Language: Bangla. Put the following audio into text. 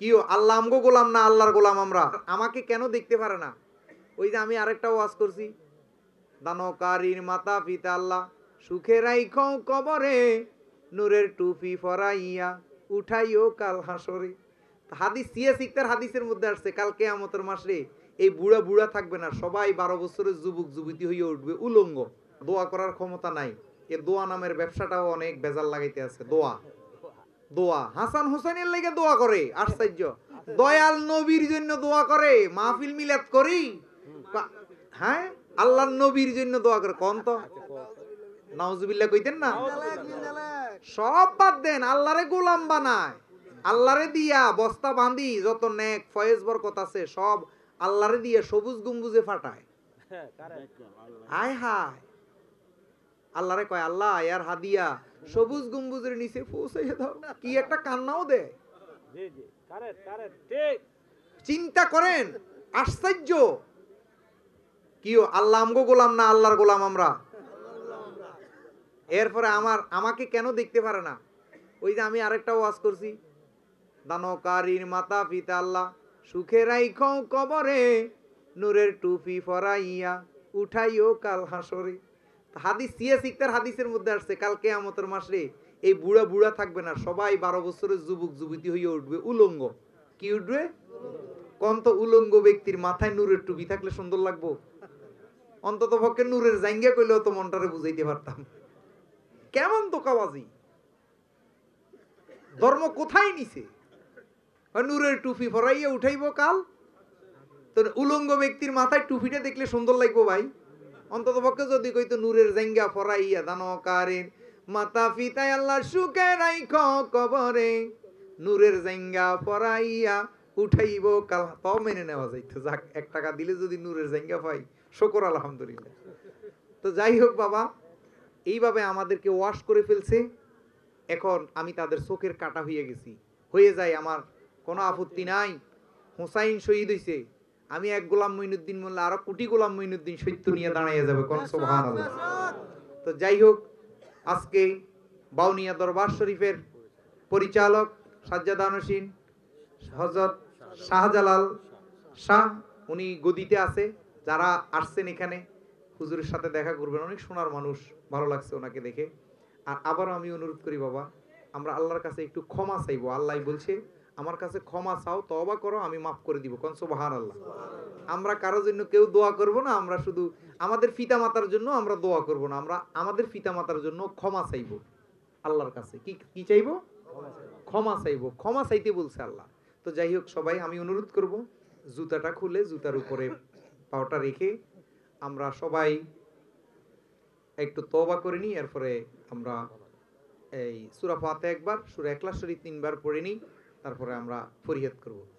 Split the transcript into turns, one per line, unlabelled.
কি আল্লাহ আমগো গোলাম না আল্লাহর গোলাম আমরা? আমাকে কেন দেখতে পারে না? ওই যে আমি আরেকটা ওয়াজ করছি। দানকারীর মাতা পিতা আল্লাহ, সুখে রাইখ কবরে, নূরের টুপি ফরাইয়া উঠাইও কাল হাসরে। হাদিস, সিয়া সিক্তার হাদিসের মধ্যে আসছে, কাল কেয়ামতের মাসে এই বুড়া বুড়া থাকবে না, সবাই বারো বছরের যুবক, যুবতী হয়ে উঠবে, উলঙ্গ। দোয়া করার ক্ষমতা নাই। এ দোয়া নামের ব্যবসাটাও অনেক বেজাল লাগাইতে আছে, দোয়া। দোয়া। হাসান হোসেনের লেগে দোয়া করে আশ্চর্য। দয়াল নবীর জন্য দোয়া করে মাহফিল মিলাদ করি। হ্যাঁ? আল্লাহর নবীর জন্য দোয়া করে। কোন তো। নাউজুবিল্লাহ কইতেন না? সব বাদ দেন আল্লাহরে গোলাম বানায়। আল্লাহরে দিয়া বস্তা বাঁধি যত নেক ফয়েজ বরকত আছে সব আল্লাহরে দিয়ে সবুজ গম্বুজে ফাটায়। আয় হায়। আল্লাহরে কয় আল্লাহ ইয়ার হাদিয়া সবুজ গম্বুজের নিচে পৌঁছাইয়া দাও কি একটা কান্নাও দেয় চিন্তা করেন আশ্চর্য। কি আল্লাহ আমগো গোলাম না আল্লাহর গোলাম আমরা? এরপরে আমার আমাকে কেন দেখতে পারে না? ওই যে আমি আরেকটা ওয়াজ করছি। দানকারীর মাতা পিতা আল্লাহ সুখে রাইখ কবরে নূরের টুপি ফরাইয়া উঠাইও কাল হাসরে। হাদিস সিয়া সিক্তার হাদিসের মধ্যে আসছে, কাল কেয়ামতের মাসে এই বুড়া বুড়া থাকবে না, সবাই বারো বছরের যুবক, যুবতী হয়ে উঠবে, উলঙ্গ। কি উঠবে? কন্ত উলঙ্গ ব্যক্তির মাথায় নূরের টুপি থাকলে সুন্দর লাগবো? অন্তত পক্ষে নূরের জাঙ্গিয়া কইলেও তো মনটারে বুঝাইতে পারতাম। কেমন তোকাবাজি? ধর্ম কোথায় নিছে? নূরের টুপি ফরাইয়া উঠাইব কাল? তো উলঙ্গ ব্যক্তির মাথায় টুপিটা দেখলে সুন্দর লাগবো ভাই। অন্তত পক্ষে যদি কইতো নূরের জাঙ্গা ফরাইয়া দানকারের মাতা পিতায় আল্লাহ সুখে রাইখ কবরে। নূরের জাঙ্গা ফরাইয়া উঠাইব কাল, তাও মেনে নেওয়া যাইতো। যাক, এক টাকা দিলে যদি নূরের জাঙ্গা পাই, শকর আলহামদুলিল্লাহ। তো যাই হোক বাবা, এইভাবে আমাদেরকে ওয়াশ করে ফেলছে। এখন আমি তাদের চোখের কাটা হয়ে গেছি। হয়ে যায় আমার কোনো আপত্তি নাই। হুসাইন শহীদ হইছে। আমি এক গোলাম মঈনুদ্দিন মোল্লা আরও কোটি গোলাম মঈনুদ্দিন সত্য নিয়ে দাঁড়াইয়া যাবে, কোন সুবহানাল্লাহ। তো যাই হোক, আজকে বাউনিয়া দরবার শরীফের পরিচালক সাজ্জাদ আনসিন হজরত শাহজালাল শাহ, উনি গদিতে আছে, যারা আসছেন এখানে, হুজুরের সাথে দেখা করবেন, অনেক সোনার মানুষ, ভালো লাগছে ওনাকে দেখে। আর আবারও আমি অনুরোধ করি, বাবা, আমরা আল্লাহর কাছে একটু ক্ষমা চাইব, আল্লাহ বলছে আমার কাছে ক্ষমা চাও তবা করো, আমি মাফ করে দিব। কোন সুবহান আল্লাহ আমরা কারোর জন্য কেউ দোয়া করব না, আমরা শুধু আমাদের পিতা মাতার জন্য আমরা দোয়া করব না, আমরা আমাদের পিতা মাতার জন্য ক্ষমা চাইব আল্লাহর কাছে। কি কি চাইব? ক্ষমা চাইব। ক্ষমা চাইতে বলছে আল্লাহ। তো যাই হোক, সবাই, আমি অনুরোধ করব, জুতাটা খুলে, জুতার উপরে পাওটা রেখে আমরা সবাই একটু তবা করে নিই, এরপরে আমরা এই সুরা ফাতে একবার, সুরা একলাশ্বরী তিনবার পড়ে নিই। তারপরে আমরা ফরিয়াদ করব।